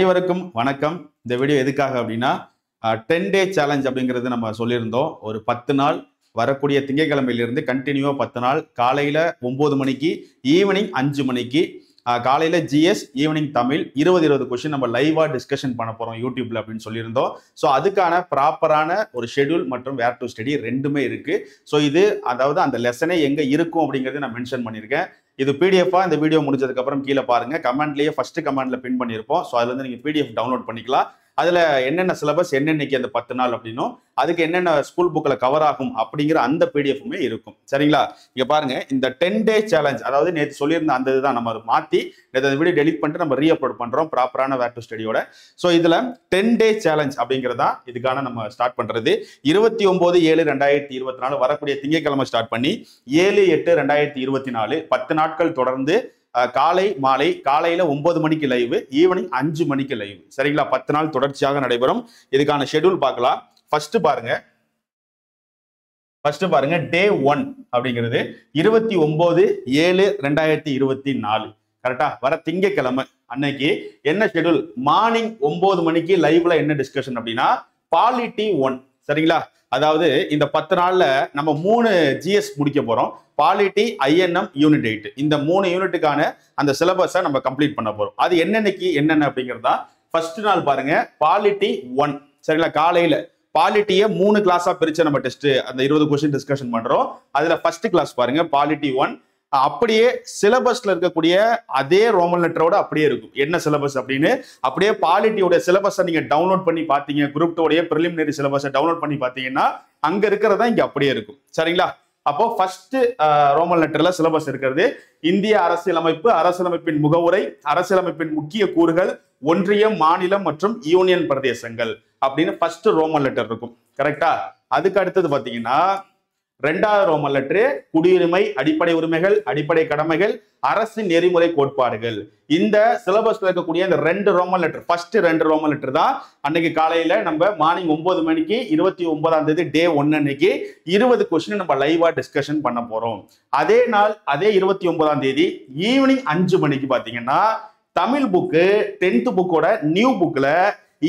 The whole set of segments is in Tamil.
அனைவருக்கும் வணக்கம். இந்த வீடியோ எதுக்காக அப்படின்னா டென் டே சேலஞ்ச் அப்படிங்கிறது நம்ம சொல்லியிருந்தோம். ஒரு பத்து நாள் வரக்கூடிய திங்கட்கிழமையிலிருந்து கண்டினியூவாக பத்து நாள். காலையில் ஒம்பது மணிக்கு ஈவினிங் அஞ்சு மணிக்கு. காலையில் ஜிஎஸ் ஈவினிங் தமிழ் இருபது இருபது கொஸ்டின் நம்ம லைவாக டிஸ்கஷன் பண்ண போகிறோம் யூடியூப்ல அப்படின்னு சொல்லியிருந்தோம். ஸோ அதுக்கான ப்ராப்பரான ஒரு ஷெட்யூல் மற்றும் வேர் டு ஸ்டடி ரெண்டுமே இருக்குது ஸோ இது அதாவது அந்த லெசனே எங்கே இருக்கும் அப்படிங்கிறத நான் மென்ஷன் பண்ணியிருக்கேன். இது பிடிஎஃபா இந்த வீடியோ முடிஞ்சதுக்கு அப்புறம் கீழே பாருங்க. கமெண்ட்லயே ஃபர்ஸ்ட் கமெண்ட்ல பின் பண்ணியிருப்போம் ஸோ அதுல இருந்து நீங்க பிடிஎஃப் டவுன்லோட் பண்ணிக்கலாம். அதுல என்னென்ன சிலபஸ் என்னென்னைக்கு அந்த பத்து நாள் அப்படின்னும் அதுக்கு என்னென்ன ஸ்கூல் புக்கில் கவர் ஆகும் அப்படிங்கிற அந்த பிடிஎஃப்மே இருக்கும். சரிங்களா? இங்க பாருங்க இந்த டென் டே சேலஞ்ச் அதாவது நேற்று சொல்லியிருந்த அந்த இதுதான் நம்ம அதை மாத்தி நேற்று அந்த வீடியோ டெலிட் பண்ணிட்டு நம்ம ரீஅப்லோட் பண்றோம் ப்ராப்பரான வேர் டு ஸ்டடியோட ஸோ இதுல டென் டே சேலஞ்ச் அப்படிங்கிறதா இதுக்கான நம்ம ஸ்டார்ட் பண்றது. இருபத்தி ஒன்பது ஏழு ரெண்டாயிரத்தி இருபத்தி நாலு வரக்கூடிய திங்கட்கிழமை ஸ்டார்ட் பண்ணி ஏழு எட்டு ரெண்டாயிரத்தி இருபத்தி நாலு பத்து நாட்கள் தொடர்ந்து காலை மாலை காலையில ஒன்பது மணிக்கு லைவு ஈவினிங் அஞ்சு மணிக்கு லைவ் சரிங்களா? பத்து நாள் தொடர்ச்சியாக நடைபெறும். இதுக்கான ஷெட்யூல் பார்க்கலாம். ஃபர்ஸ்ட் பாருங்க. ஃபர்ஸ்ட் பாருங்க. டே ஒன் அப்படிங்கிறது. இருபத்தி ஒன்பது ஏழு ரெண்டாயிரத்தி இருபத்தி நாலு. கரெக்டா வர திங்கட்கிழமை அன்னைக்கு என்ன ஷெட்யூல் மார்னிங் ஒன்பது மணிக்கு லைவ்ல என்ன டிஸ்கஷன் அப்படின்னா பாலிட்டி ஒன் சரிங்களா? அதாவது இந்த பத்து நாள்ல நம்ம மூணு ஜிஎஸ் முடிக்க போறோம். பாலிட்டி ஐஎன்எம் யூனிட் எயிட் இந்த மூணு யூனிட்டுக்கான அந்த சிலபஸை நம்ம கம்ப்ளீட் பண்ண போறோம். அது என்னென்னைக்கு என்னென்ன அப்படிங்கிறதா? ஃபர்ஸ்ட் நாள் பாருங்க. பாலிட்டி ஒன் சரிங்களா? காலையில. பாலிட்டியை மூணு கிளாஸா பிரிச்சு நம்ம டெஸ்ட் அந்த இருபது கொஸ்டின் டிஸ்கஷன் பண்றோம். அதுல ஃபர்ஸ்ட் கிளாஸ் பாருங்க. பாலிட்டி ஒன் அப்படியே சிலபஸ்ல இருக்கக்கூடிய அதே ரோமன் லெட்டரோட அப்படியே இருக்கும். என்ன சிலபஸ் அப்படின்னு? அப்படியே பாலிட்டியோட சிலபஸை நீங்க டவுன்லோட் பண்ணி பார்த்தீங்க. குரூப் டோடைய ப்ரிலிமினரி சிலபஸை டவுன்லோட் பண்ணி பார்த்தீங்கன்னா அங்க இருக்கிறதா இங்க அப்படியே இருக்கும். சரிங்களா? அப்போ ஃபர்ஸ்ட் ரோமன் லெட்டர்ல சிலபஸ் இருக்கிறது. இந்திய அரசியலமைப்பு அரசியலமைப்பின் முகவுரை அரசியலமைப்பின் முக்கிய கூறுகள் ஒன்றியம் மாநிலம் மற்றும் யூனியன் பிரதேசங்கள் அப்படின்னு ஃபர்ஸ்ட் ரோமன் லெட்டர் இருக்கும். கரெக்டா அதுக்கு அடுத்தது பாத்தீங்கன்னா ரெண்டாவது ரோமன் லெட்ரு குடியுரிமை அடிப்படை உரிமைகள் அடிப்படை கடமைகள் அரசின் நெறிமுறை கோட்பாடுகள். இந்த சிலபஸ்ல இருக்கக்கூடிய இந்த ரெண்டு ரோமன் லெட்டர் ஃபர்ஸ்ட் ரெண்டு ரோமன் லெட்டர் தான் அன்னைக்கு காலையில நம்ம மார்னிங் ஒன்பது மணிக்கு இருபத்தி ஒன்பதாம் தேதி டே ஒன்னு அன்னைக்கு இருபது கொஸ்டின் நம்ம லைவா டிஸ்கஷன் பண்ண போறோம். அதே நாள் அதே இருபத்தி ஒன்பதாம் தேதி ஈவினிங் அஞ்சு மணிக்கு பாத்தீங்கன்னா தமிழ் புக்கு டென்த் புக்கோட நியூ புக்ல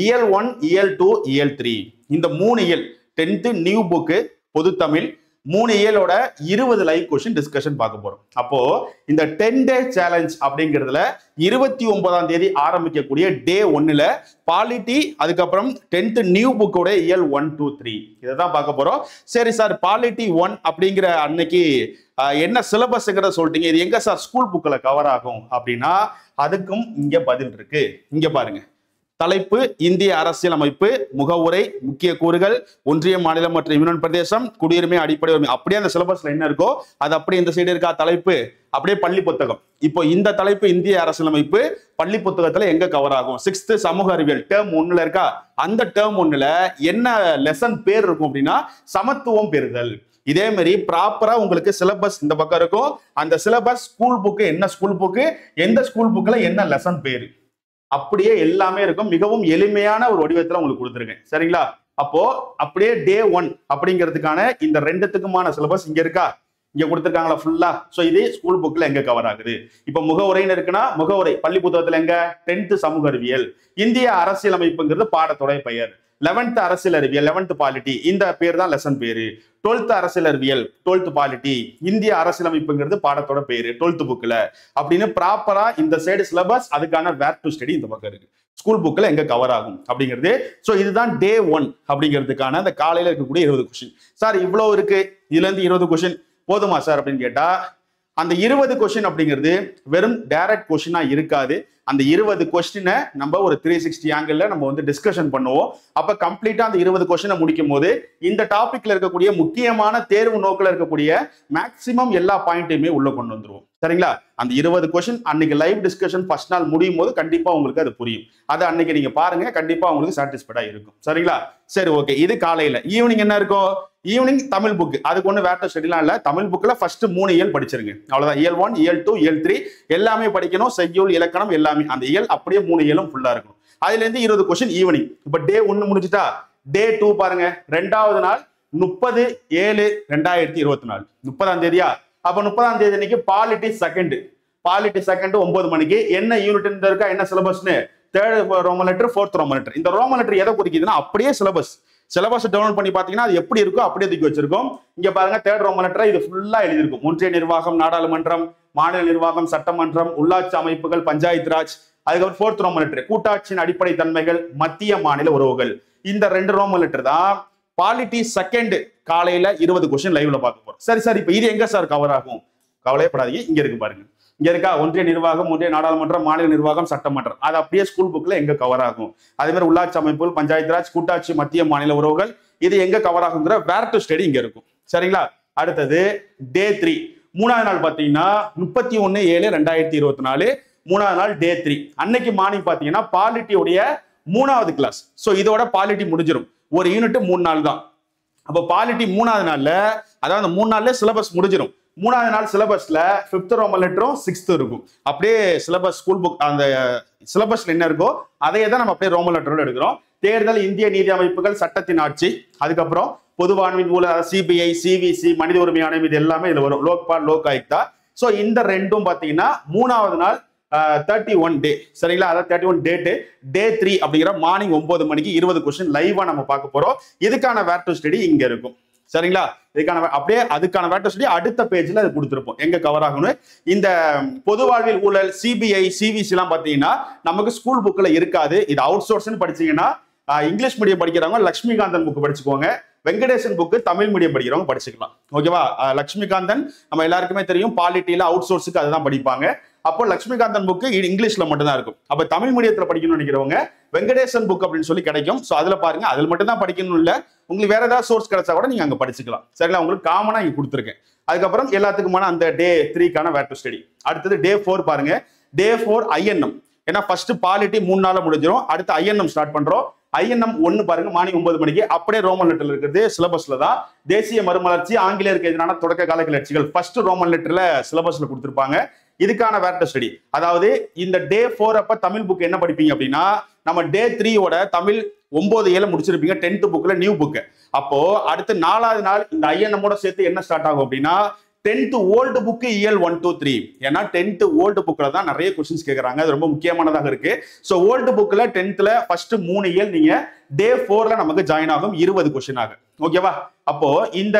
இயல் ஒன் இயல் டூ இயல் த்ரீ இந்த மூணு இயல் டென்த்து நியூ புக்கு பொது தமிழ் மூணு இயலோட இருபது லைவ் கொஸ்டின் டிஸ்கஷன் பார்க்க போறோம். அப்போ இந்த டென் டே சேலஞ்ச் அப்படிங்கிறதுல இருபத்தி ஒன்பதாம் தேதி ஆரம்பிக்கக்கூடிய டே ஒன்னுல பாலிட்டி அதுக்கப்புறம் டென்த் நியூ புக்கோட இயல் ஒன் டூ த்ரீ இதை தான் பார்க்க போறோம். சரி சார் பாலிட்டி ஒன் அப்படிங்கிற அன்னைக்கு என்ன சிலபஸ்ங்கிறத சொல்லிட்டீங்க. இது எங்க சார் ஸ்கூல் புக்கில் கவர் ஆகும் அப்படின்னா அதுக்கும் இங்க பதில் இருக்கு. இங்க பாருங்க. தலைப்பு இந்திய அரசியலமைப்பு முகவுரை முக்கிய கூறுகள் ஒன்றிய மாநிலம் மற்றும் யூனியன் பிரதேசம் குடியுரிமை அடிப்படை உரிமை. அப்படியே அந்த சிலபஸ்ல என்ன இருக்கோ அது அப்படியே இந்த சைடு இருக்கா தலைப்பு அப்படியே பள்ளி புத்தகம். இப்போ இந்த தலைப்பு இந்திய அரசியலமைப்பு பள்ளி புத்தகத்துல எங்க கவர் ஆகும்? சிக்ஸ்த் சமூக அறிவியல். டேர்ம் ஒண்ணுல இருக்கா? அந்த டேர்ம் ஒண்ணுல என்ன லெசன் பேர் இருக்கும் அப்படின்னா சமத்துவம் பெறுதல். இதே மாதிரி ப்ராப்பரா உங்களுக்கு சிலபஸ் இந்த பக்கம் இருக்கும். அந்த சிலபஸ் ஸ்கூல் புக்கு என்ன ஸ்கூல் புக்கு எந்த ஸ்கூல் புக்கில் என்ன லெசன் பேரு? அப்படியே எல்லாமே இருக்கும். மிகவும் எளிமையான ஒரு வடிவத்துல உங்களுக்கு கொடுத்துருக்கேன். சரிங்களா? அப்போ அப்படியே டே ஒன் அப்படிங்கிறதுக்கான இந்த ரெண்டுத்துக்குமான சிலபஸ் இங்க இருக்கா? இங்க கொடுத்துருக்காங்களா ஃபுல்லா சோ இது ஸ்கூல் புக்ல எங்க கவர் ஆகுது? இப்ப முகவுரைன்னு இருக்குன்னா முகவுரை பள்ளி புத்தகத்துல எங்க? டென்த் சமூக அறிவியல் இந்திய அரசியலமைப்புங்கிறது பாடத்தோடைய பெயர். லெவன்த் அரசியல் அறிவியல் லெவன்த் பாலிட்டி இந்த பேர் தான் லெசன் பேரு. டுவெல்த் அரசியல் அறிவியல் டுவெல்த் பாலிட்டி இந்திய அரசியலமைப்புங்கிறது பாடத்தோட பேரு டுவெல்த் புக்ல அப்படின்னு ப்ராப்பரா இந்த சைடு சிலபஸ் அதுக்கான வேர் டு ஸ்டடி இந்த பக்கம் இருக்கு. ஸ்கூல் புக்கில் எங்க கவர் ஆகும் அப்படிங்கிறது. ஸோ இதுதான் டே ஒன் அப்படிங்கிறதுக்கான அந்த காலையில் இருக்கக்கூடிய இருபது கொஷின் சார் இவ்வளோ இருக்கு. இதுலேருந்து இருபது கொஷின் போதுமா சார் அப்படின்னு கேட்டால் அந்த இருபது கொஷின் அப்படிங்கிறது வெறும் டைரக்ட் கொஷினாக இருக்காது. அந்த இருபது கொஸ்டினை நம்ம ஒரு த்ரீ சிக்ஸ்டி ஆங்கிள் நம்ம வந்து டிஸ்கஷன் பண்ணுவோம். அப்ப கம்ப்ளீட்டா அந்த இருபது கொஸ்டினை முடிக்கும் போது இந்த டாபிக்ல இருக்கக்கூடிய முக்கியமான தேர்வு நோக்கில் இருக்கக்கூடிய மேக்சிமம் எல்லா பாயிண்ட்டையுமே உள்ள கொண்டு வந்துருவோம். சரிங்களா? அந்த இருபது கொஸ்டின் அன்னைக்கு லைவ் டிஸ்கஷன் ஃபர்ஸ்ட் நாள் முடியும் போது கண்டிப்பா உங்களுக்கு அது புரியும். அது அன்னைக்கு நீங்க பாருங்க கண்டிப்பா உங்களுக்கு சாட்டிஸ்ஃபைடா இருக்கும். சரிங்களா? சரி ஓகே இது காலையில. ஈவினிங் என்ன இருக்கும்? ஈவினிங் தமிழ் புக் அதுக்கு ஒன்று வேட்ட ஸ்டடிலாம் இல்லை. தமிழ் புக்கில் ஃபர்ஸ்ட் மூணு இயல் படிச்சிருங்க. அவ்வளோதான் இயல் ஒன் இயல் டூ இயல் த்ரீ எல்லாமே படிக்கணும். செய்யுள் இலக்கணம் எல்லாமே அந்த இயல் அப்படியே மூணு இயலும் ஃபுல்லா இருக்கணும். அதுலேருந்து இருபது கொஸ்டின் ஈவினிங் இப்ப டே ஒன்னு முடிஞ்சுட்டா டே டூ பாருங்க. ரெண்டாவது நாள் முப்பது ஏழு ரெண்டாயிரத்தி இருபத்தி நாலு. முப்பதாம் தேதியா? அப்ப முப்பதாம் தேதி அன்னைக்கு பாலிட்டி செகண்ட் பாலிட்டி செகண்ட் ஒன்பது மணிக்கு. என்ன யூனிட் இருக்கா? என்ன சிலபஸ்னு third Roman letter fourth Roman letter இந்த ரோமன் லெட்டர் எதை குறிக்குதுன்னா அப்படியே சிலபஸ் சிலபஸ் டவுன்லோட் பண்ணி பாத்தீங்கன்னா அது எப்படி இருக்கோ அப்படியே தூக்கி வச்சிருக்கோம். இங்க பாருங்க தேர்ட் ரோமன் லெட்டர் இது ஃபுல்லா எழுதியிருக்கும். ஒன்றிய நிர்வாகம் நாடாளுமன்றம் மாநில நிர்வாகம் சட்டமன்றம் உள்ளாட்சி அமைப்புகள் பஞ்சாயத்து ராஜ் அதுக்கப்புறம் ஃபோர்த் ரோமன் லெட்டர் கூட்டாட்சியின் அடிப்படை தன்மைகள் மத்திய மாநில உறவுகள். இந்த ரெண்டு ரோமன் லெட்டர் தான் பாலிட்டி செகண்ட் காலையில இருபது கொஸ்டின் லைவ்ல பார்க்க போறோம். சரி சார் இப்போ இது எங்க சார் கவர் ஆகும்? கவலையப்படாதீங்க இங்க இருக்கு பாருங்க. இங்க இருக்கா? ஒன்றிய நிர்வாகம் ஒன்றிய நாடாளுமன்றம் மாநில நிர்வாகம் சட்டமன்றம். அது அப்படியே ஸ்கூல் புக்ல எங்க கவர் ஆகும்? அதே மாதிரி உள்ளாட்சி அமைப்புகள் பஞ்சாயத்து ராஜ் கூட்டாட்சி மத்திய மாநில உறவுகள் இது எங்க கவர் ஆகுங்கிற வேர் டு ஸ்டடி இங்க இருக்கும். சரிங்களா? அடுத்தது டே த்ரீ மூணாவது நாள் பார்த்தீங்கன்னா முப்பத்தி ஒன்று ஏழு ரெண்டாயிரத்தி இருபத்தி நாலு. மூணாவது நாள் டே த்ரீ அன்னைக்கு மார்னிங் பார்த்தீங்கன்னா பாலிட்டியுடைய மூணாவது கிளாஸ் ஸோ இதோட பாலிட்டி முடிஞ்சிடும் ஒரு யூனிட் மூணு நாள் தான். அப்போ பாலிட்டி மூணாவது நாளில் அதாவது அந்த மூணு நாள்ல சிலபஸ் முடிஞ்சிடும் மூணாவது நாள் சிலபஸ்ல ஃபிஃப்த் ரோமன் லெட்டரும் சிக்ஸ்த்து இருக்கும். அப்படியே சிலபஸ் ஸ்கூல் புக் அந்த சிலபஸ்ல என்ன இருக்கோ அதையே தான் நம்ம அப்படியே ரோமன் லெட்டரோட எடுக்கிறோம். தேர்தல் இந்திய நீதி அமைப்புகள் சட்டத்தின் ஆட்சி அதுக்கப்புறம் பொதுவாண்மின் ஊழல் சிபிஐ சிவிசி மனித உரிமை ஆணையம் இது எல்லாமே இதுல வரும். லோக்பால் லோக் ஆயுக்தா ஸோ இந்த ரெண்டும் பாத்தீங்கன்னா மூணாவது நாள் தேர்ட்டி ஒன் டே சரிங்களா? அதாவது thirty one date day three அப்படிங்கிற மார்னிங் ஒன்பது மணிக்கு இருபது கொஸ்டின் லைவா நம்ம பார்க்க போறோம். இதுக்கான வேர்டு ஸ்டடி இங்க இருக்கும். சரிங்களா? இதுக்கான அப்படியே அதுக்கான வேர்டு ஸ்டடி அடுத்த பேஜ்ல அது கொடுத்துருப்போம். எங்க கவர் ஆகணும் இந்த பொது வாழ்வில் ஊழல் சிபிஐ சிவிசி எல்லாம் பாத்தீங்கன்னா நமக்கு ஸ்கூல் புக்ல இருக்காது. இது அவுட் சோர்ஸ்னு படிச்சீங்கன்னா இங்கிலீஷ் மீடியம் படிக்கிறவங்க லக்ஷ்மிகாந்தன் புக் படிச்சுக்கோங்க. வெங்கடேசன் புக்கு தமிழ் மீடியம் படிக்கிறவங்க படிச்சுக்கலாம். ஓகேவா லக்ஷ்மிகாந்தன் லட்சுமிகாந்தன் நம்ம எல்லாருக்குமே தெரியும் பாலிட்டியில அவுட் சோர்ஸுக்கு அதுதான் படிப்பாங்க. அப்போ லட்சுமிகாந்தன் புக்கு இங்கிலீஷ்ல மட்டும்தான் இருக்கும். அப்ப தமிழ் மீடியத்துல படிக்கணும்னு நினைக்கிறவங்க வெங்கடேசன் புக் அப்படின்னு சொல்லி கிடைக்கும். சோ அதுல பாருங்க அதுல மட்டும் தான் படிக்கணும் இல்ல. உங்களுக்கு வேற ஏதாவது சோர்ஸ் கிடைச்சா கூட நீங்க அங்க படிச்சுக்கலாம். சரிங்களா? உங்களுக்கு காமனா இங்க கொடுத்துருக்கேன். அதுக்கப்புறம் எல்லாத்துக்குமான அந்த டே த்ரீக்கான வேர் டு ஸ்டடி அடுத்தது டே ஃபோர் பாருங்க. டே ஃபோர் ஐஎன்எம் ஏன்னா ஃபர்ஸ்ட் பாலிட்டி மூணு நாளில் முடிஞ்சிடும் அடுத்து ஐஎன்எம் ஸ்டார்ட் பண்றோம். ஐஎன்எம் ஒன்னு பாருங்க மார்னிங் ஒன்பது மணிக்கு. அப்படியே ரோமன் லெட்டர்ல இருக்கிறது சிலபஸ்ல தான். தேசிய மறுமலர்ச்சி ஆங்கிலேயருக்கு எதிரான தொடக்க கால கிளர்ச்சிகள். ஃபர்ஸ்ட் ரோமன் லெட்டர்ல சிலபஸ்ல கொடுத்துருப்பாங்க. இதுக்கான வேர் ஸ்டடி. அதாவது இந்த டே ஃபோர் அப்ப தமிழ் புக் என்ன படிப்பீங்க அப்படின்னா நம்ம டே த்ரீயோட தமிழ் ஒன்பது ஏழு முடிச்சிருப்பீங்க டென்த் புக்ல நியூ புக் அப்போ அடுத்து நாலாவது நாள் இந்த ஐஎன்எம்மோட சேர்த்து என்ன ஸ்டார்ட் ஆகும் அப்படின்னா டென்த் ஓல்டு புக்கு இயல் ஒன் டூ த்ரீ ஏன்னா டென்த் ஓல்டு புக்கில் தான் நிறைய கொஸ்டின்ஸ் கேட்குறாங்க அது ரொம்ப முக்கியமானதாக இருக்கு. ஸோ ஓல்டு புக்கில் டென்த்தில் ஃபர்ஸ்ட் மூணு இயல் நீங்கள் டே ஃபோரில் நமக்கு ஜாயின் ஆகும். இருபது கொஸ்டின் ஆகும் ஓகேவா அப்போ இந்த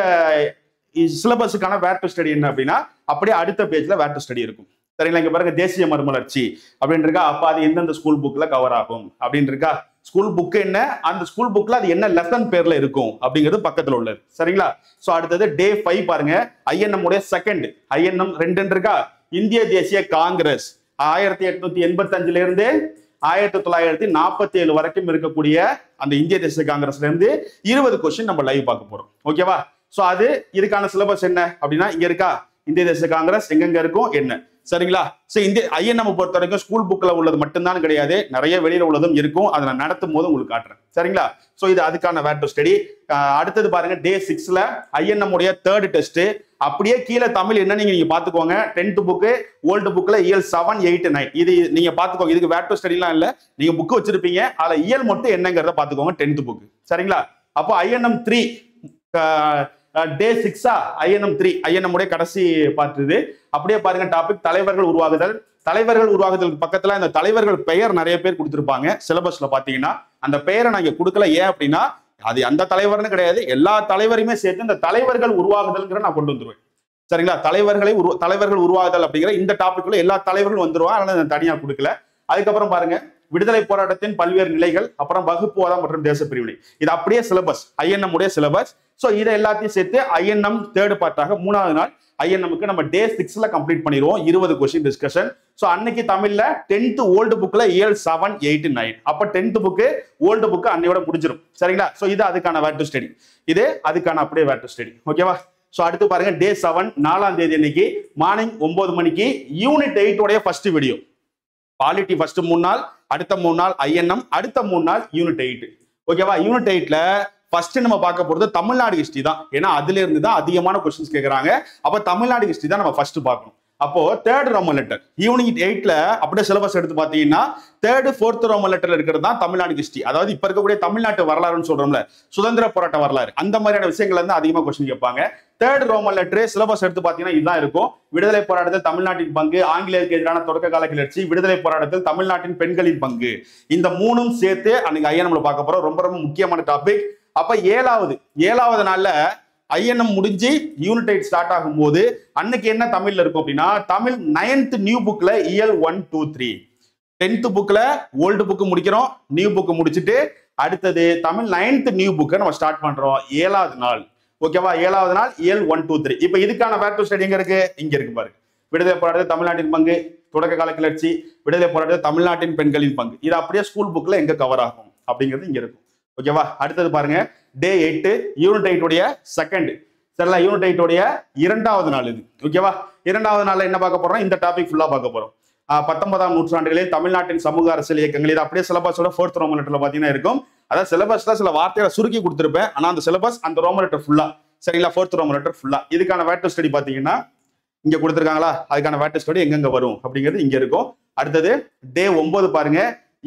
சிலபஸுக்கான வேர் டு ஸ்டடி என்ன அப்படின்னா அப்படியே அடுத்த பேஜில் வேர் டு ஸ்டடி இருக்கும். சரிங்களா? இங்கே பாருங்க தேசிய மறுமலர்ச்சி அப்படின்னு இருக்கா அது எந்தெந்த ஸ்கூல் புக்கில் கவர் ஆகும் அப்படின்னு இருக்கா ஸ்கூல் புக் என்ன? அந்த ஸ்கூல் புக்ல அது என்ன லெசன் பேர்ல இருக்கும்? அப்படிங்கிறது பக்கத்துல உள்ளது சரிங்களா? சோ அடுத்தது டே ஃபைவ் பாருங்க. ஐஎன்எம் உடைய செகண்ட் ஐஎன்எம் ரெண்டு இருக்கா? இந்திய தேசிய காங்கிரஸ். ஆயிரத்தி எட்நூத்தி எண்பத்தஞ்சுல இருந்து ஆயிரத்தி தொள்ளாயிரத்தி நாற்பத்தி ஏழு வரைக்கும் இருக்கக்கூடிய அந்த இந்திய தேசிய காங்கிரஸ்ல இருந்து இருபது கொஸ்டின் நம்ம லைவ் பார்க்க போறோம். ஓகேவா சோ அது இதுக்கான சிலபஸ் என்ன? அப்படின்னா இங்க இருக்கா? இந்திய தேசிய காங்கிரஸ் எங்கெங்க இருக்கும்? என்ன? சரிங்களா? சோ இந்த ஐஎன்எம் பொறுத்த வரைக்கும் ஸ்கூல் புக்ல உள்ளது மட்டும்தான் கிடையாது. நிறைய வெளியில உள்ளதும் இருக்கும். அதை நான் நடத்தும் போது உங்களுக்கு காட்டுறேன். சரிங்களா? சோ இது அதுக்கான வேர் டு ஸ்டடி அடுத்தது பாருங்க டே சிக்ஸ்ல ஐஎன்எம் உடைய தேர்ட் டெஸ்ட் அப்படியே கீழே தமிழ் என்ன நீங்க நீங்க பாத்துக்கோங்க டென்த் புக்கு ஓல்டு புக்ல இயல் செவன் எயிட் நைன் இது நீங்க பாத்துக்கோங்க இதுக்கு வேர் டு ஸ்டடிலாம் இல்ல. நீங்க புக் வச்சிருப்பீங்க. அதுல இயல் மட்டும் என்னங்கிறத பாத்துக்கோங்க டென்த் புக்கு சரிங்களா? அப்போ ஐஎன்எம் த்ரீ டே சிக்ஸா ஐஎன்எம் த்ரீ ஐஎன்எம் உடைய கடைசி பார்த்தது அப்படியே பாருங்க டாபிக் தலைவர்கள் உருவாகுதல். தலைவர்கள் உருவாகுதலுக்கு பக்கத்துல இந்த தலைவர்கள் பெயர் நிறைய பேர் கொடுத்துருப்பாங்க. சிலபஸ்ல பாத்தீங்கன்னா அந்த பெயரை நான் கொடுக்கல. ஏன் அப்படின்னா அது அந்த தலைவர்னு கிடையாது. எல்லா தலைவரையுமே சேர்த்து இந்த தலைவர்கள் உருவாகுதல்ங்கிற நான் கொண்டு வந்துருவேன். சரிங்களா? தலைவர்களை உரு தலைவர்கள் உருவாகுதல் அப்படிங்கிற இந்த டாபிக்ல எல்லா தலைவர்களும் வந்துருவாங்க. அதனால நான் தனியா கொடுக்கல. அதுக்கப்புறம் பாருங்க விடுதலை போராட்டத்தின் பல்வேறு நிலைகள் அப்புறம் வகுப்புவாதம் மற்றும் தேச பிரிவினை இது அப்படியே சிலபஸ் ஐஎன்எம் உடைய சிலபஸ். ஸோ இதை எல்லாத்தையும் சேர்த்து ஐஎன்எம் தேர்ட் பார்ட்டாக மூணாவது நாள் ஐஎன்எம்க்கு நம்ம டே சிக்ஸ்ல கம்ப்ளீட் பண்ணிடுவோம். இருபது கொஸ்டின் டிஸ்கஷன் ஸோ அன்னைக்கு தமிழ்ல டென்த் ஓல்டு புக்ல ஏழு செவன் எயிட் நைன் அப்போ டென்த் புக்கு ஓல்டு புக்கு அன்னையோட முடிஞ்சிடும் சரிங்களா? ஸோ இது அதுக்கான வேர் டு ஸ்டடி இது அதுக்கான அப்படியே வேர் டு ஸ்டடி ஓகேவா ஸோ அடுத்து பாருங்க டே செவன் நாலாம் தேதி அன்னைக்கு மார்னிங் ஒன்பது மணிக்கு யூனிட் எயிட் உடைய ஃபர்ஸ்ட் வீடியோ பாலிட்டி ஃபர்ஸ்ட் மூணு நாள் அடுத்த மூணு நாள் ஐஎன்எம் அடுத்த மூணு நாள் யூனிட் எயிட் ஓகேவா யூனிட் எயிட்ல ஃபர்ஸ்ட் நம்ம பார்க்க போறது தமிழ்நாடு ஹிஸ்டரி தான். ஏன்னா அதுல இருந்து தான் அதிகமான கொஸ்டின்ஸ் கேட்கறாங்க அப்ப தமிழ்நாடு ஹிஸ்டரி தான் நம்ம ஃபர்ஸ்ட் பார்க்கணும். அப்போ தேர்ட் ரோமன் லெட்டர் ஈவினிங் எயிட்ல அப்படியே சிலபஸ் எடுத்து பார்த்தீங்கன்னா தேர்டு ஃபோர்த் ரோமன் லெட்டர்ல இருக்கிறது தான் தமிழ்நாடு ஹிஸ்டரி அதாவது இப்ப இருக்கக்கூடிய தமிழ்நாட்டு வரலாறுன்னு சொல்றோம்ல சுதந்திர போராட்ட வரலாறு. அந்த மாதிரியான விஷயங்கள் வந்து அதிகமா கொஸ்டின் கேட்பாங்க. தேர்ட் ரோமன் லெட்டரே சிலபஸ் எடுத்து பார்த்தீங்கன்னா இதுதான் இருக்கும். விடுதலை போராட்டத்தில் தமிழ்நாட்டின் பங்கு ஆங்கிலேயருக்கு எதிரான தொடக்க கால கிளர்ச்சி விடுதலை போராட்டத்தில் தமிழ்நாட்டின் பெண்களின் பங்கு. இந்த மூணும் சேர்த்து அன்னைக்கு ஐயா நம்மள பார்க்க போறோம். ரொம்ப ரொம்ப முக்கியமான டாபிக் அப்ப ஏழாவது ஏழாவது நாள்ல ஐஎன்எம் முடிஞ்சு யூனிட் எயிட் ஸ்டார்ட் ஆகும்போது அன்னைக்கு என்ன தமிழ்ல இருக்கும் அப்படின்னா தமிழ் நைன்த் நியூ புக்ல இயல் ஒன் டூ த்ரீ டென்த் புக்ல ஓல்டு புக்கு முடிக்கிறோம் நியூ புக்கு முடிச்சுட்டு அடுத்தது தமிழ் நைன்த் நியூ புக்கை நம்ம ஸ்டார்ட் பண்றோம் ஏழாவது நாள். ஓகேவா ஏழாவது நாள் இயல் ஒன் டூ த்ரீ இப்போ இதுக்கான வேர் டு ஸ்டடி எங்க இருக்கு? இங்க இருக்கு பாருங்க. விடுதலை போராட்டத்தில் தமிழ்நாட்டின் பங்கு தொடக்க கால கிளர்ச்சி விடுதலை போராட்டத்தில் தமிழ்நாட்டின் பெண்களின் பங்கு. இது அப்படியே ஸ்கூல் புக்ல எங்க கவர் ஆகும் அப்படிங்கிறது இங்க இருக்கும். ஓகேவா அடுத்தது பாருங்க. டே எட்டு யூனிட் எயிட்டுடைய செகண்ட் சரிங்களா? யூனிட் எயிட்டுடைய இரண்டாவது நாள் இது. ஓகேவா இரண்டாவது நாளில் என்ன பார்க்க போறோம் இந்த டாபிக் ஃபுல்லா பார்க்க போறோம். பத்தொன்பதாம் நூற்றாண்டுகளில் தமிழ்நாட்டின் சமூக அரசியல் இயக்கங்கள் இது அப்படியே சிலபஸோட ஃபோர்த் ரோமன் லெட்டர்ல பாத்தீங்கன்னா இருக்கும். அதாவது சிலபஸ்ல சில வார்த்தைகளை சுருக்கி கொடுத்துருப்பேன். ஆனா அந்த சிலபஸ் அந்த ரோமன் லெட்டர் ஃபுல்லா சரிங்களா? ஃபோர்த் ரோமன் லெட்டர் ஃபுல்லா இதுக்கான வேட்டர் ஸ்டடி பாத்தீங்கன்னா இங்க கொடுத்துருக்காங்களா? அதுக்கான வேட்டர் ஸ்டடி எங்கெங்க வரும்? அப்படிங்கிறது இங்க இருக்கும். அடுத்தது டே ஒன்பது பாருங்க.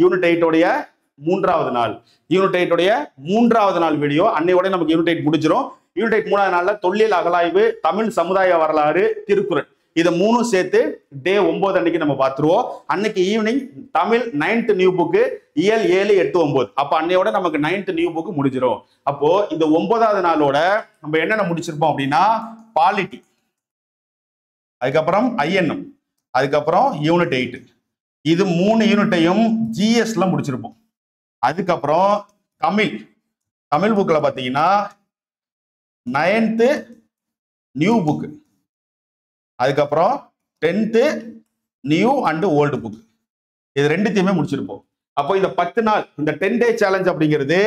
யூனிட் எயிட்டோடைய மூன்றாவது நாள். யூனிடைட்டுடைய மூன்றாவது நாள் வீடியோ அன்னையோட நமக்கு யூனிடைட் முடிஞ்சிடும் முடிஞ்சிரும் மூணாவது நாளில் தொல்லியல் அகலாய்வு தமிழ் சமுதாய வரலாறு திருக்குறள். இதை மூணும் சேர்த்து டே ஒன்பது அன்னைக்கு நம்ம பார்த்துருவோம். அன்னைக்கு evening Tamil ninth new book இயல் ஏழு எட்டு ஒன்பது. அப்போ அன்னையோட நமக்கு நைன்த் நியூ புக்கு முடிஞ்சிடும் அப்போ இந்த ஒன்பதாவது நாளோட நம்ம என்னென்ன முடிச்சிருப்போம் அப்படின்னா பாலிட்டி அதுக்கப்புறம் ஐஎன்எம் அதுக்கப்புறம் யூனிட் எயிட் இது மூணு யூனிட்டையும் ஜிஎஸ்ல முடிச்சிருப்போம். அதுக்கப்புறம் தமிழ். தமிழ் புக்கில் பார்த்தீங்கன்னா நைன்த்து நியூ புக்கு அதுக்கப்புறம் tenth new and old book இது ரெண்டுத்தையுமே முடிச்சிருப்போம். அப்போ இந்த பத்து நாள் இந்த டென் டே சேலஞ்ச் அப்படிங்கிறது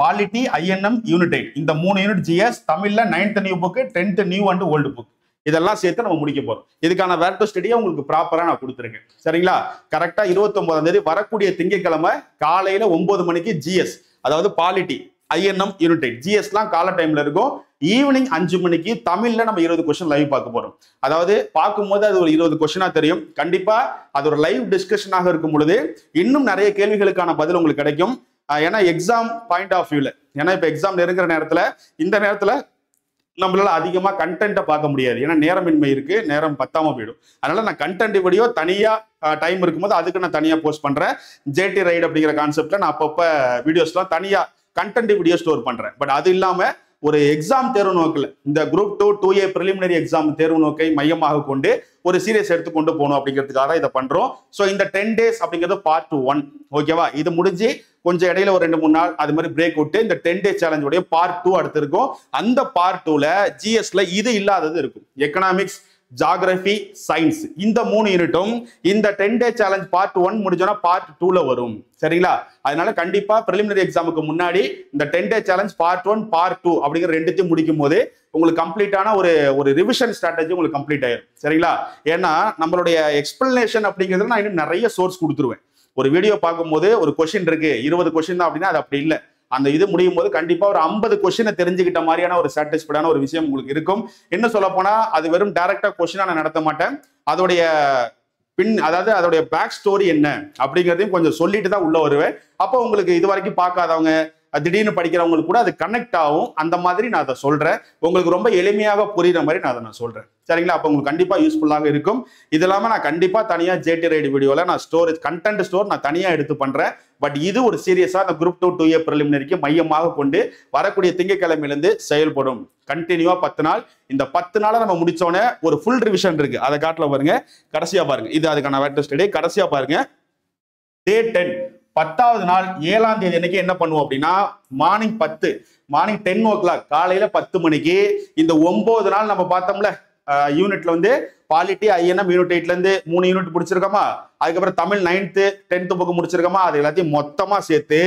பாலிட்டி ஐஎன்எம் யூனிட் இந்த மூணு யூனிட் ஜிஎஸ் தமிழ்ல ninth new book tenth new and old book இதெல்லாம் சேர்த்து நம்ம முடிக்க போறோம். இதுக்கான வேர்டோ ஸ்டடியை உங்களுக்கு ப்ராப்பரா நான் கொடுத்துருக்கேன் சரிங்களா? கரெக்டா இருபத்தொன்பதாம் தேதி வரக்கூடிய திங்கட்கிழமை காலையில ஒன்பது மணிக்கு ஜிஎஸ் அதாவது பாலிட்டி ஐஎன்எம் யூனிடெட் எயிட் ஜிஎஸ்லாம் கால டைம்ல இருக்கும். ஈவினிங் அஞ்சு மணிக்கு தமிழ்ல நம்ம இருபது கொஸ்டின் லைவ் பார்க்க போறோம். அதாவது பார்க்கும்போது அது ஒரு இருபது கொஸ்டினா தெரியும். கண்டிப்பா அது ஒரு லைவ் டிஸ்கஷனாக இருக்கும் பொழுது இன்னும் நிறைய கேள்விகளுக்கான பதில் உங்களுக்கு கிடைக்கும். ஏன்னா எக்ஸாம் பாயிண்ட் ஆஃப் வியூல ஏன்னா இப்ப எக்ஸாம் நெருங்குற நேரத்துல இந்த நேரத்துல நம்மளால அதிகமா கண்டென்ட்டை பார்க்க முடியாது. ஏன்னா நேரமின்மை இருக்கு நேரம் பத்தாம போயிடும். அதனால நான் கண்டென்ட் வீடியோ தனியா டைம் இருக்கும்போது அதுக்கு நான் தனியா போஸ்ட் பண்றேன். ஜேடி ரைடு அப்படிங்கிற கான்செப்ட்ல நான் அப்பப்ப வீடியோஸ்லாம் தனியா கண்டென்ட் வீடியோ ஸ்டோர் பண்றேன். பட் அது இல்லாம ஒரு எக்ஸாம் தேர்வு நோக்கில் இந்த group two two A preliminary exam தேர்வு நோக்கை மையமாக கொண்டு ஒரு சீரியஸ் எடுத்து கொண்டு போகணும் அப்படிங்கிறதுக்காக தான் இதை பண்றோம். ஸோ இந்த டென் டேஸ் அப்படிங்கிறது பார்ட் ஒன் ஓகேவா இது முடிஞ்சு கொஞ்சம் இடையில ஒரு ரெண்டு மூணு நாள் அது மாதிரி பிரேக் விட்டு இந்த டென் டே சேலஞ்சோடைய பார்ட் டூ அடுத்து இருக்கும். அந்த பார்ட் டூல ஜிஎஸ்ல இது இல்லாதது இருக்கும். Economics geography science. இந்த மூணு யூனிட்டும் இந்த ten day challenge part one முடிஞ்சோன்னா part டூல வரும். சரிங்களா? அதனால கண்டிப்பா ப்ரிலிமினரி எக்ஸாமுக்கு முன்னாடி இந்த ten day challenge part one part two அப்படிங்கிற ரெண்டுத்தையும் முடிக்கும் போது உங்களுக்கு கம்ப்ளீட்டான ஒரு ஒரு ரிவிஷன் ஸ்ட்ராட்டஜி உங்களுக்கு கம்ப்ளீட் ஆயிரும். சரிங்களா? ஏன்னா நம்மளுடைய எக்ஸ்பிளனேஷன் அப்படிங்கிறது நான் இன்னும் நிறைய சோர்ஸ் கொடுத்துருவேன். ஒரு வீடியோ பார்க்கும்போது ஒரு கொஷின் இருக்கு. இருபது கொஷின் தான் அப்படின்னா அது அப்படி இல்லை. அந்த இது முடியும் போது கண்டிப்பா ஒரு ஐம்பது கொஸ்டினை தெரிஞ்சுக்கிட்ட மாதிரியான ஒரு சாட்டிஸ்ஃபைடான ஒரு விஷயம் உங்களுக்கு இருக்கும். என்ன சொல்ல போனா அது வெறும் டைரக்டா கொஸ்டினா நான் நடத்த மாட்டேன். அதோடைய பின் அதாவது அதோடைய பேக் ஸ்டோரி என்ன அப்படிங்கிறதையும் கொஞ்சம் சொல்லிட்டு தான் உள்ள வருவேன். அப்போ உங்களுக்கு இது வரைக்கும் பார்க்காதவங்க திடீர்னு படிக்கிறவங்களுக்கு கூட அது கனெக்ட் ஆகும். அந்த மாதிரி நான் அதை சொல்கிறேன் உங்களுக்கு ரொம்ப எளிமையாக புரிகிற மாதிரி நான் அதை நான் சொல்கிறேன் சரிங்களா? அப்போ உங்களுக்கு கண்டிப்பாக யூஸ்ஃபுல்லாக இருக்கும். இது இல்லாமல் நான் கண்டிப்பாக தனியாக ஜேடி ரைடு வீடியோவில் நான் ஸ்டோரேஜ் கண்டென்ட் ஸ்டோர் நான் தனியாக எடுத்து பண்ணுறேன் பட் இது ஒரு சீரியஸாக அந்த குரூப் டூ டூ ஏ ப்ரிலிமினரிக்கு மையமாக கொண்டு வரக்கூடிய திங்கக்கிழமையிலேருந்து செயல்படும். கண்டினியூவாக பத்து நாள். இந்த பத்து நாளை நம்ம முடித்தோடனே ஒரு ஃபுல் ரிவிஷன் இருக்குது அதை காட்டில் பாருங்க. கடைசியாக பாருங்கள் இது அதுக்கான வேட்டர் ஸ்டடி கடைசியாக பாருங்கள் டே டென் பத்தாவது நாள் ஏழாம் தேதி அன்னைக்கு என்ன பண்ணுவோம் அப்படின்னா மார்னிங் பத்து மார்னிங் டென் ஓ கிளாக் காலையில பத்து மணிக்கு இந்த ஒன்பது நாள் நம்ம பார்த்தோம்ல யூனிட்ல வந்து பாலிட்டி ஐஎன்எம் யூனிட் எயிட்ல இருந்து மூணு யூனிட் முடிச்சிருக்கோமா? அதுக்கப்புறம் தமிழ் நைன்த்து டென்த்து புக்கு முடிச்சிருக்கோமா? அது எல்லாத்தையும் மொத்தமா சேர்த்து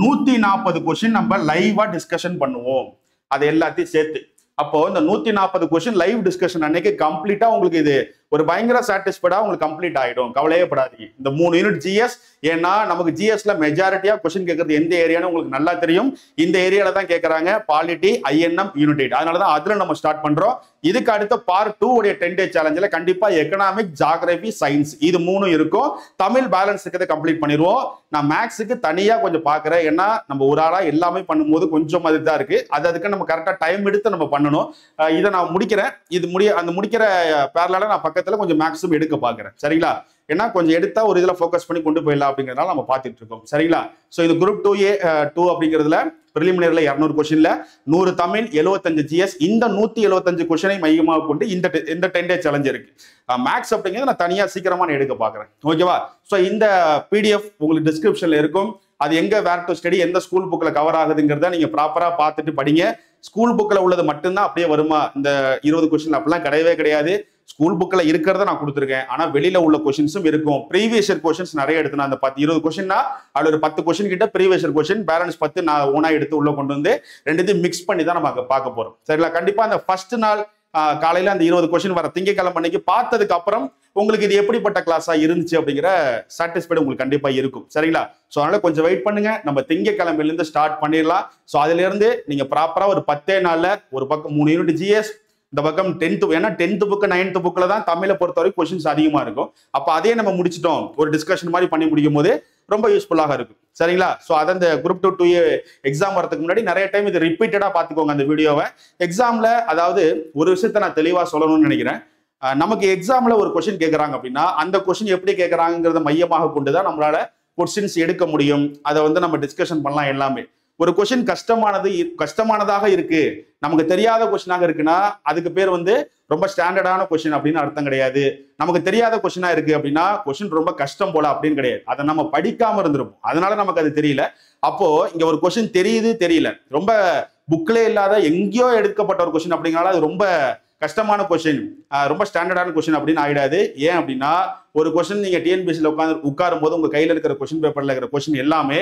நூத்தி நாற்பது கொஸ்டின் நம்ம லைவா டிஸ்கஷன் பண்ணுவோம். அது எல்லாத்தையும் சேர்த்து. அப்போ இந்த நூத்தி நாற்பது கொஸ்டின் லைவ் டிஸ்கஷன் அன்னைக்கு கம்ப்ளீட்டா உங்களுக்கு இது ஒரு பயங்கர சாட்டிஸ்ஃபைடா உங்களுக்கு கம்ப்ளீட் ஆகிடும் கவலையே படாதீங்க. இந்த மூணு யூனிட் ஜிஎஸ் ஏன்னா நமக்கு ஜிஎஸ்ல மெஜாரிட்டியா கொஸ்டின் கேட்கறது எந்த ஏரியான்னு உங்களுக்கு நல்லா தெரியும். இந்த ஏரியால தான் கேட்கறாங்க. பாலிட்டி ஐஎன்எம் யூனிட் எயிட் அதனால தான் அதுல நம்ம ஸ்டார்ட் பண்றோம். இதுக்கு அடுத்த பார்ட் டூ உடைய டென் டே சேலஞ்சில் கண்டிப்பா எக்கனாமிக் ஜாகிரபி சயின்ஸ் இது மூணும் இருக்கும். தமிழ் பேலன்ஸ் இருக்கிறத கம்ப்ளீட் பண்ணிடுவோம். நான் மேக்ஸுக்கு தனியா கொஞ்சம் பாக்குறேன் ஏன்னா நம்ம ஒரு ஆளா எல்லாமே பண்ணும்போது கொஞ்சம் மாதிரி தான் இருக்கு. அது அதுக்கு நம்ம கரெக்டா டைம் எடுத்து நம்ம பண்ணணும். இதை நான் முடிக்கிறேன். இது முடிய அந்த முடிக்கிற பேரலால நான் பக்கத்துல கொஞ்சம் மேக்ஸும் எடுக்க பாக்குறேன். சரிங்களா? ஏன்னா கொஞ்சம் எடுத்தா ஒரு இதுல ஃபோக்கஸ் பண்ணி கொண்டு போயிடலாம் அப்படிங்கறதுனால நம்ம பார்த்துட்டு இருக்கோம். சரிங்களா? ஸோ இந்த குரூப் டூ ஏ டூ அப்படிங்கிறதுல ப்ரிலிமினரியில் இரநூறு கொஸ்டின்ல நூறு தமிழ் எழுபத்தஞ்சு ஜிஎஸ் இந்த நூத்தி எழுபத்தஞ்சு கொஸ்டினை மையமாக கொண்டு இந்த இந்த டென் டே சேலஞ்ச் இருக்கு. மேக்ஸ் அப்படிங்கிறது நான் தனியா சீக்கிரமா நான் எடுக்க பார்க்குறேன் ஓகேவா ஸோ இந்த பிடிஎஃப் உங்களுக்கு டிஸ்கிரிப்ஷன்ல இருக்கும். அது எங்க வேர் டு ஸ்டடி எந்த ஸ்கூல் புக்ல கவர் ஆகுதுங்கிறத நீங்க ப்ராப்பரா பார்த்துட்டு படிங்க. ஸ்கூல் புக்கில் உள்ளது மட்டும்தான் அப்படியே வருமா? இந்த இருபது கொஸ்டின் அப்படிலாம் கிடையவே கிடையாது. ஸ்கூல் புக்கில் இருக்கிறத நான் கொடுத்துருக்கேன். ஆனால் வெளியில் உள்ள கொஷின்ஸும் இருக்கும். ப்ரீவியஸ் இயர் கொஷின்ஸ் நிறைய எடுத்து நான் அந்த பத்து இருபது கொஷின்னா அதில் ஒரு பத்து கொஷின் கிட்ட ப்ரீவியஸ் இயர் கொஷின் பேலன்ஸ் பத்து நான் ஓனாக எடுத்து உள்ளே கொண்டு வந்து ரெண்டுத்தையும் மிக்ஸ் பண்ணி தான் நம்ம பார்க்க போகிறோம் சரிங்களா? கண்டிப்பாக அந்த ஃபர்ஸ்ட் நாள் காலையில் அந்த இருபது கொஷின் வர திங்கக்கிழமை அன்னைக்கு பார்த்ததுக்கு அப்புறம் உங்களுக்கு இது எப்படிப்பட்ட கிளாஸாக இருந்துச்சு அப்படிங்கிற சாட்டிஸ்ஃபைடு உங்களுக்கு கண்டிப்பாக இருக்கும். சரிங்களா? ஸோ அதனால் கொஞ்சம் வெயிட் பண்ணுங்க. நம்ம திங்கக்கிழமையில இருந்து ஸ்டார்ட் பண்ணிடலாம் ஸோ அதுலேருந்து நீங்கள் ப்ராப்பராக ஒரு பத்தே நாளில் ஒரு பக்கம் மூணு யூனிட் ஜிஎஸ் இந்த பக்கம் டென்த் ஏன்னா டென்த் புக்கு நைன்த் புக்கில் தான் தமிழை பொறுத்த வரைக்கும் கொஷின்ஸ் அதிகமாக இருக்கும். அப்போ அதே நம்ம முடிச்சிட்டோம். ஒரு டிஸ்கஷன் மாதிரி பண்ணி முடிக்கும் போது ரொம்ப யூஸ்ஃபுல்லாக இருக்கும். சரிங்களா? ஸோ அதை அந்த குரூப் டூ டூ எக்ஸாம் வரதுக்கு முன்னாடி நிறைய டைம் இது ரிப்பீட்டடாக பார்த்துக்கோங்க அந்த வீடியோவை எக்ஸாமில் அதாவது ஒரு விஷயத்த நான் தெளிவாக சொல்லணும்னு நினைக்கிறேன். நமக்கு எக்ஸாமில் ஒரு கொஷின் கேட்குறாங்க அப்படின்னா அந்த கொஷின் எப்படி கேட்குறாங்கிறத மையமாக கொண்டு தான் நம்மளால கொஸ்டின்ஸ் எடுக்க முடியும். அதை வந்து நம்ம டிஸ்கஷன் பண்ணலாம் எல்லாமே. ஒரு கொஸ்டின் கஷ்டமானது கஷ்டமானதாக இருக்கு. நமக்கு தெரியாத கொஸ்டினாக இருக்குன்னா அதுக்கு பேர் வந்து ரொம்ப ஸ்டாண்டர்டான கொஸ்டின் அப்படின்னு அர்த்தம் கிடையாது. நமக்கு தெரியாத கொஸ்டினா இருக்கு அப்படின்னா கொஸ்டின் ரொம்ப கஷ்டம் போல அப்படின்னு கிடையாது. அதை நம்ம படிக்காம இருந்திருப்போம். அதனால நமக்கு அது தெரியல. அப்போ இங்க ஒரு கொஸ்டின் தெரியுது தெரியல. ரொம்ப புக்லே இல்லாத எங்கேயோ எடுக்கப்பட்ட ஒரு கொஸ்டின் அப்படிங்கறனால அது ரொம்ப கஷ்டமான கொஸ்டின் ரொம்ப ஸ்டாண்டர்டான கொஸ்டின் அப்படின்னு ஆயிடாது. ஏன் அப்படின்னா ஒரு கொஸ்டின் நீங்க டிஎன்பிசியில் உட்காந்து உட்காரும் போது உங்க கையில இருக்கிற கொஸ்டின் பேப்பர்ல இருக்கிற கொஸ்டின் எல்லாமே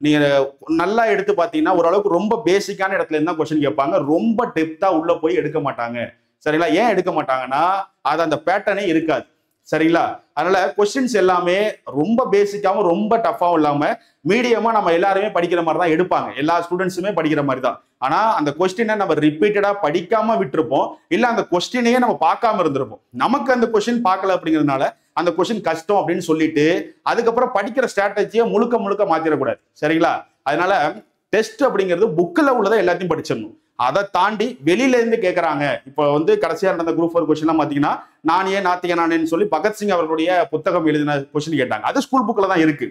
நீங்க நல்லா எடுத்து பார்த்தீங்கன்னா ஓரளவுக்கு ரொம்ப பேசிக்கான இடத்துல இருந்தா கொஸ்டின் கேட்பாங்க. ரொம்ப டெப்தா உள்ள போய் எடுக்க மாட்டாங்க. சரிங்களா? ஏன் எடுக்க மாட்டாங்கன்னா அது அந்த பேட்டர்னே இருக்காது. சரிங்களா? அதனால கொஸ்டின்ஸ் எல்லாமே ரொம்ப பேசிக்காவும் ரொம்ப டஃபாவும் இல்லாம மீடியமா நம்ம எல்லாருமே படிக்கிற மாதிரி தான் எடுப்பாங்க. எல்லா ஸ்டூடெண்ட்ஸுமே படிக்கிற மாதிரி தான் ஆனா அந்த கொஸ்டினை நம்ம ரிப்பீட்டடா படிக்காம விட்டுருப்போம். இல்ல அந்த கொஸ்டினையே நம்ம பார்க்காம இருந்திருப்போம். நமக்கு அந்த கொஸ்டின் பார்க்கல அப்படிங்கிறதுனால அந்த கொஸ்டின் கஷ்டம் அப்படின்னு சொல்லிட்டு அதுக்கப்புறம் படிக்கிற ஸ்ட்ராட்டஜியை முழுக்க முழுக்க மாத்திரக்கூடாது. சரிங்களா? அதனால டெஸ்ட் அப்படிங்கிறது புக்கில் உள்ளதை எல்லாத்தையும் படிச்சிடணும். அதை தாண்டி வெளியில இருந்து கேட்கறாங்க இப்போ வந்து கடைசியா நடந்த குரூப் ஃபோர் கொஸ்டின்லாம் பாத்தீங்கன்னா நான் ஏன் நாத்திக நானேன்னு சொல்லி பகத்சிங் அவர்களுடைய புத்தகம் எழுதின கொஸ்டின் கேட்டாங்க. அது ஸ்கூல் புக்ல தான் இருக்கு.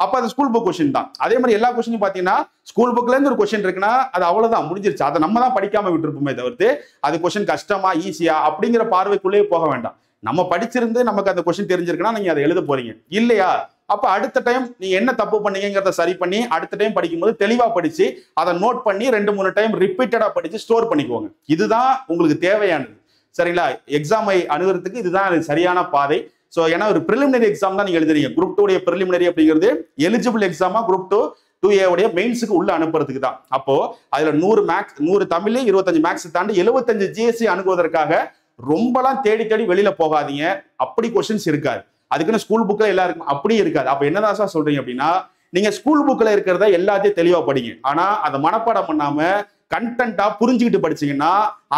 அப்ப அது ஸ்கூல் புக் கொஸ்டின் தான். அதே மாதிரி எல்லா கொஸ்டினும் பாத்தீங்கன்னா ஸ்கூல் புக்ல இருந்து ஒரு கொஸ்டின் இருக்குன்னா அது அவ்வளவுதான் முடிஞ்சிருச்சு. அதை நம்ம தான் படிக்காம விட்டுருப்போமே தவிர்த்து அது கொஸ்டின் கஷ்டமா ஈஸியா அப்படிங்கிற பார்வைக்குள்ளேயே போக வேண்டாம். நம்ம படிச்சிருந்து நமக்கு அந்த கொஸ்டின் தெரிஞ்சிருக்குன்னா நீங்க அதை எழுத போறீங்க. இல்லையா? அப்ப அடுத்த டைம் நீங்க என்ன தப்பு பண்ணீங்கிறத சரி பண்ணி அடுத்த டைம் படிக்கும்போது தெளிவா படிச்சு அதை நோட் பண்ணி ரெண்டு மூணு டைம் ரிப்பீட்டடா படிச்சு ஸ்டோர் பண்ணிக்கோங்க. இதுதான் உங்களுக்கு தேவையானது. சரிங்களா? எக்ஸாமை அணுகிறதுக்கு இதுதான் சரியான பாதை. ஸோ ஏன்னா ஒரு ப்ரிலிமினரி எக்ஸாம் தான் நீங்க எழுதுறீங்க. குரூப் டூ உடைய ப்ரிலிமினரி அப்படிங்கிறது எலிஜிபிள் எக்ஸாமா குரூப் டூ டூ ஏ உடைய மெயின்ஸுக்கு உள்ள அனுப்புறதுக்கு தான். அப்போ அதுல நூறு மேக்ஸ் நூறு தமிழ் இருபத்தஞ்சு மேக்ஸ் தாண்டி எழுபத்தஞ்சு ஜிஎஸ்சி அணுகுவதற்காக ரொம்பலாம் தேடி தேடி வெளியில போகாதீங்க. அப்படி கொஸ்டின்ஸ் இருக்காது. அதுக்குன்னு ஸ்கூல் புக்கில் எல்லாருக்கும் அப்படி இருக்காது. அப்போ என்னதான் சார் சொல்றீங்க அப்படின்னா நீங்க ஸ்கூல் புக்கில் இருக்கிறத எல்லாத்தையும் தெளிவாக படிங்க. ஆனா அதை மனப்பாடம் பண்ணாம கண்டென்ட்டா புரிஞ்சுக்கிட்டு படிச்சீங்கன்னா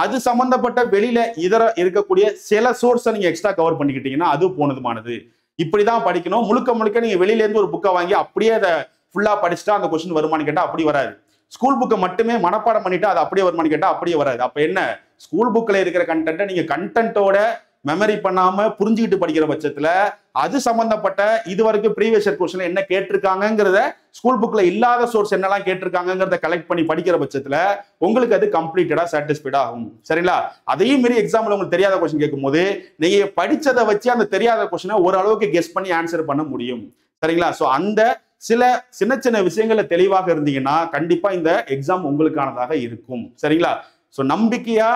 அது சம்பந்தப்பட்ட வெளியில இதர இருக்கக்கூடிய சில சோர்ஸை நீங்க எக்ஸ்ட்ரா கவர் பண்ணிக்கிட்டீங்கன்னா அது போனதுமானது. இப்படிதான் படிக்கணும். முழுக்க முழுக்க நீங்க வெளியில இருந்து ஒரு புக்கை வாங்கி அப்படியே அதை ஃபுல்லா படிச்சுட்டா அந்த கொஸ்டின் வருமானு கேட்டா அப்படி வராது. ஸ்கூல் புக்கை மட்டுமே மனப்பாடம் பண்ணிட்டு அது அப்படியே வருமானு கேட்டா அப்படியே வராது. அப்ப என்ன? ஸ்கூல் புக்ல இருக்கிற கண்டென்ட்டை நீங்க கண்டென்ட்டோட மெமரி பண்ணாம புரிஞ்சுக்கிட்டு படிக்கிற பட்சத்துல அது சம்பந்தப்பட்ட இது வரைக்கும் ப்ரீவியஸ் இயர் கொஸ்டின் என்ன கேட்டிருக்காங்கங்கிறத ஸ்கூல் புக்ல இல்லாத சோர்ஸ் என்னெல்லாம் கேட்டிருக்காங்கங்கிறத கலெக்ட் பண்ணி படிக்கிற பட்சத்துல உங்களுக்கு அது கம்ப்ளீட்டடா சாட்டிஸ்ஃபைட் ஆகும். சரிங்களா? அதையும் மீறி எக்ஸாம்ல உங்களுக்கு தெரியாத கொஸ்டின் கேட்கும்போது நீங்க படிச்சதை வச்சு அந்த தெரியாத கொஸ்டினை ஓரளவுக்கு கெஸ் பண்ணி ஆன்சர் பண்ண முடியும். சரிங்களா? ஸோ அந்த சில சின்ன சின்ன விஷயங்கள்ல தெளிவாக இருந்தீங்கன்னா கண்டிப்பா இந்த எக்ஸாம் உங்களுக்கானதாக இருக்கும். சரிங்களா? ஸோ நம்பிக்கையா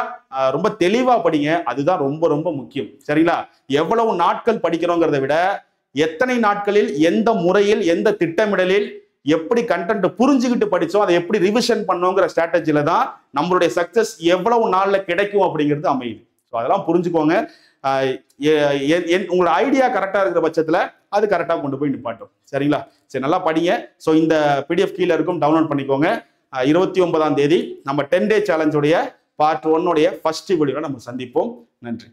ரொம்ப தெளிவா படிங்க. அதுதான் ரொம்ப ரொம்ப முக்கியம். சரிங்களா? எவ்வளவு நாட்கள் படிக்கிறோங்கிறத விட எத்தனை நாட்களில் எந்த முறையில் எந்த திட்டமிடலில் எப்படி கண்டென்ட் புரிஞ்சுக்கிட்டு படித்தோம் அதை எப்படி ரிவிஷன் பண்ணோங்கிற ஸ்ட்ராட்டஜியில தான் நம்மளுடைய சக்சஸ் எவ்வளவு நாளில் கிடைக்கும் அப்படிங்கிறது அமையுது. ஸோ அதெல்லாம் புரிஞ்சுக்கோங்க. என்- உங்களோட ஐடியா கரெக்டாக இருக்கிற பட்சத்தில் அது கரெக்டாக கொண்டு போய் நிப்பாட்டும். சரிங்களா? சரி நல்லா படிங்க. ஸோ இந்த பிடிஎஃப் கீழே இருக்கும். டவுன்லோட் பண்ணிக்கோங்க. இருபத்தி ஒன்பதாம் தேதி நம்ம டென் டே சேலஞ்சுடைய பார்ட் ஒன்னுடைய ஃபர்ஸ்ட் வீடியோவில் நம்ம சந்திப்போம். நன்றி.